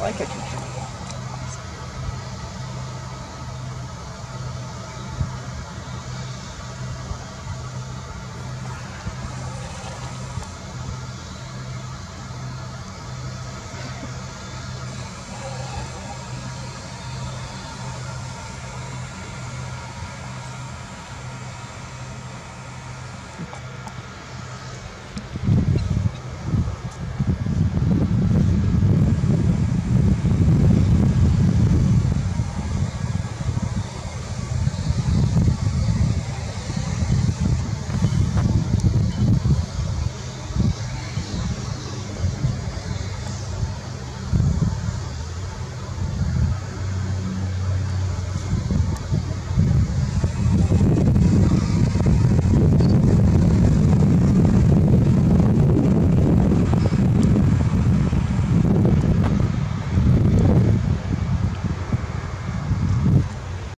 like a teacher.